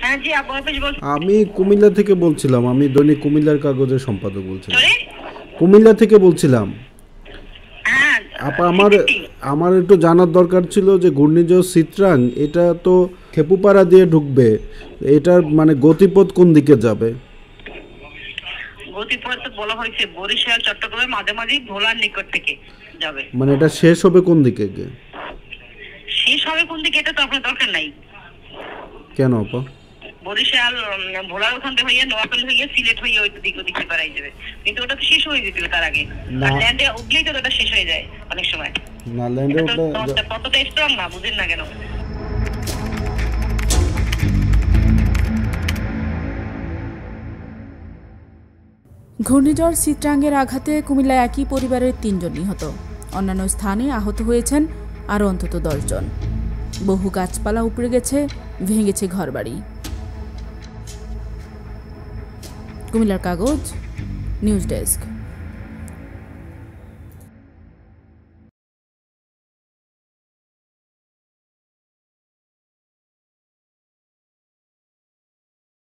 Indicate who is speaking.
Speaker 1: হ্যাঁ
Speaker 2: আমি কুমিল্লা থেকে বলছিলাম আমি দৈনিক কুমিল্লার কাগজের সম্পাদক বলছিলাম। কুমিল্লা থেকে বলছিলাম।
Speaker 1: হ্যাঁ
Speaker 2: আপা আমার আমার একটু জানার দরকার ছিল যে ঘূর্ণিঝড় চিত্রাং এটা তো খেপুপাড়া দিয়ে ঢুকবে। এটার মানে গতিপথ কোন দিকে যাবে?
Speaker 1: গতিপথ বলা হয়েছে বরিশাল চট্টগ্রামের মাঝামাঝি ভোলার নিকট থেকে যাবে।
Speaker 2: মানে এটা শেষ হবে কোন দিকে গিয়ে
Speaker 1: শেষ হবে কোন দিকে এটা তো আপনার দরকার নাই।
Speaker 2: কেন আপা?
Speaker 1: বরিশাল ভোলার ওখান থেকে হইয়া নোয়াখালী হইয়া সিলেট হইয়া ওই দিক ওদিকে বাড়াই যাবে। কিন্তু ওটা তো শেষ হয়ে তার আগে। আর ল্যান্ডে উঠলেই তো ওটা শেষ হয়ে যায় অনেক সময়।
Speaker 2: না ল্যান্ডে
Speaker 1: দশটা- কতটা স্ট্রং না বুঝেন না কেন।
Speaker 3: ঘূর্ণিঝড় চিত্রাঙ্গের আঘাতে কুমিল্লায় একই পরিবারের তিনজন নিহত। অন্যান্য স্থানে আহত হয়েছেন আরও অন্তত দশজন। বহু গাছপালা উপড়ে গেছে ভেঙেছে ঘরবাড়ি। কুমিল্লার কাগজ নিউজ ডেস্ক।